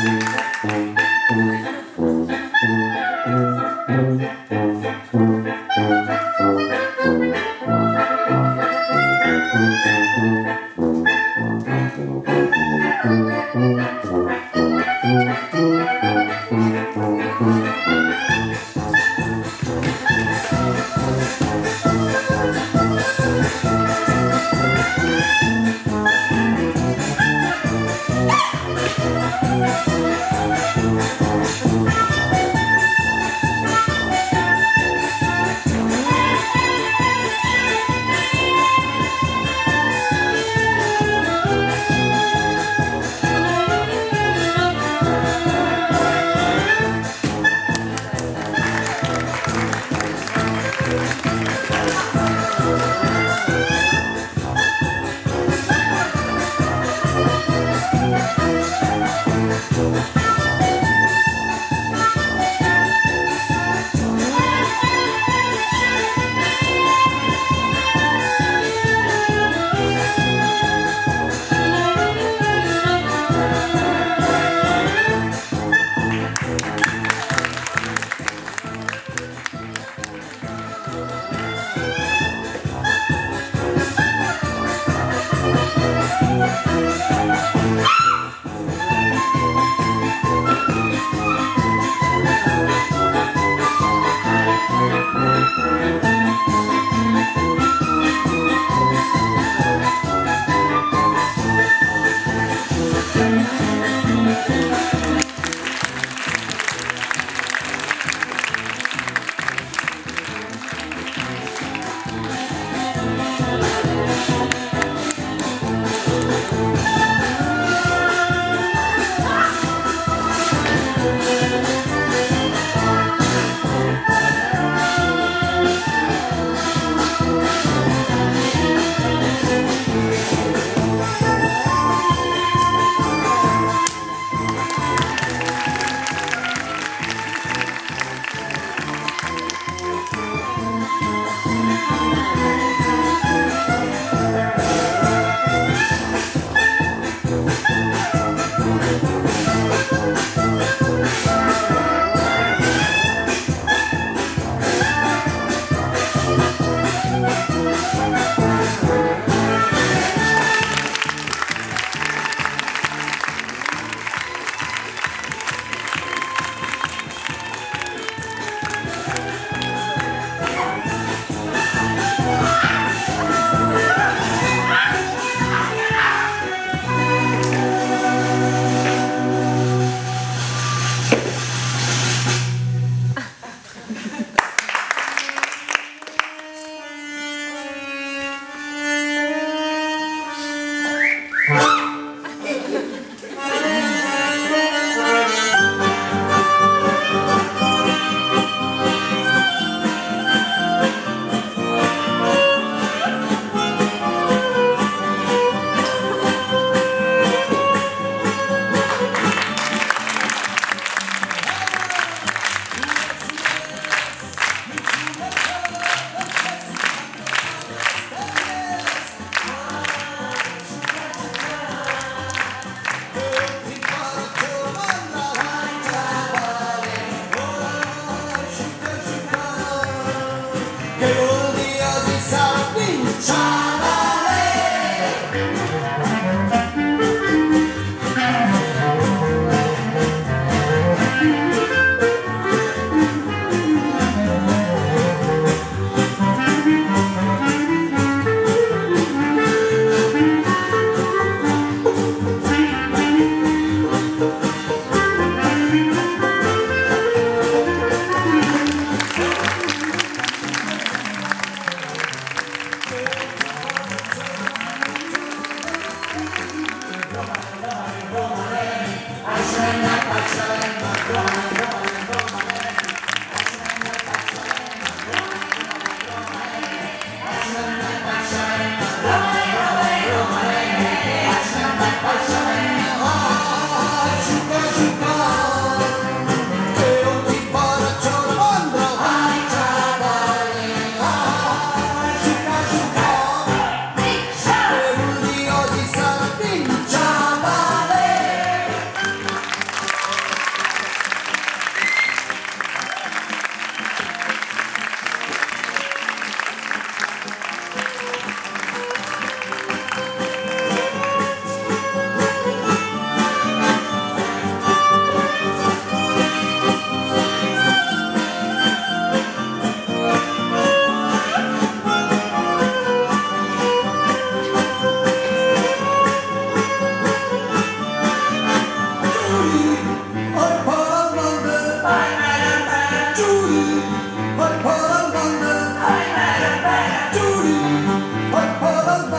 Thank you. What for the